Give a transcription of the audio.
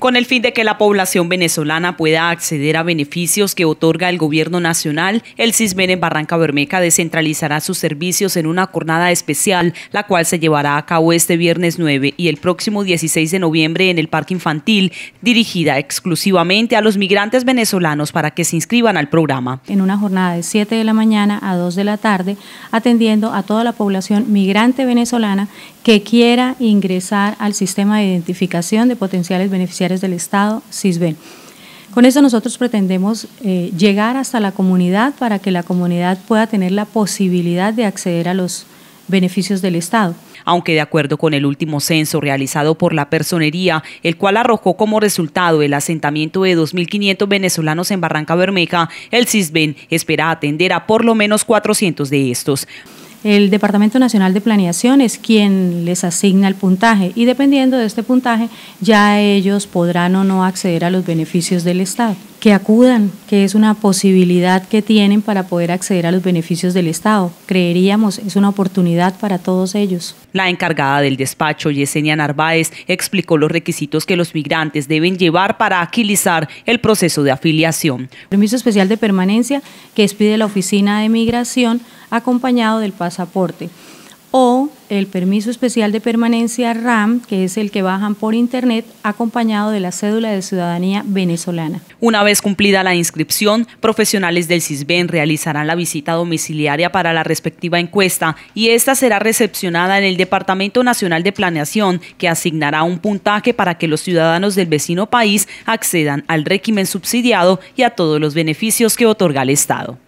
Con el fin de que la población venezolana pueda acceder a beneficios que otorga el gobierno nacional, el CISBEN en Barranca Bermeja descentralizará sus servicios en una jornada especial, la cual se llevará a cabo este viernes 9 y el próximo 16 de noviembre en el Parque Infantil, dirigida exclusivamente a los migrantes venezolanos para que se inscriban al programa. En una jornada de 7 de la mañana a 2 de la tarde, atendiendo a toda la población migrante venezolana que quiera ingresar al sistema de identificación de potenciales beneficiarios del Estado, CISBEN. Con eso nosotros pretendemos eh, llegar hasta la comunidad para que la comunidad pueda tener la posibilidad de acceder a los beneficios del Estado. Aunque de acuerdo con el último censo realizado por la Personería, el cual arrojó como resultado el asentamiento de 2.500 venezolanos en Barranca Bermeja, el CISBEN espera atender a por lo menos 400 de estos. El Departamento Nacional de Planeación es quien les asigna el puntaje y dependiendo de este puntaje ya ellos podrán o no acceder a los beneficios del Estado. Que acudan, que es una posibilidad que tienen para poder acceder a los beneficios del Estado. Creeríamos, es una oportunidad para todos ellos. La encargada del despacho, Yesenia Narváez, explicó los requisitos que los migrantes deben llevar para agilizar el proceso de afiliación. Permiso especial de permanencia que expide la Oficina de Migración acompañado del pasaporte o el permiso especial de permanencia RAM, que es el que bajan por internet, acompañado de la cédula de ciudadanía venezolana. Una vez cumplida la inscripción, profesionales del CISBEN realizarán la visita domiciliaria para la respectiva encuesta y esta será recepcionada en el Departamento Nacional de Planeación, que asignará un puntaje para que los ciudadanos del vecino país accedan al régimen subsidiado y a todos los beneficios que otorga el Estado.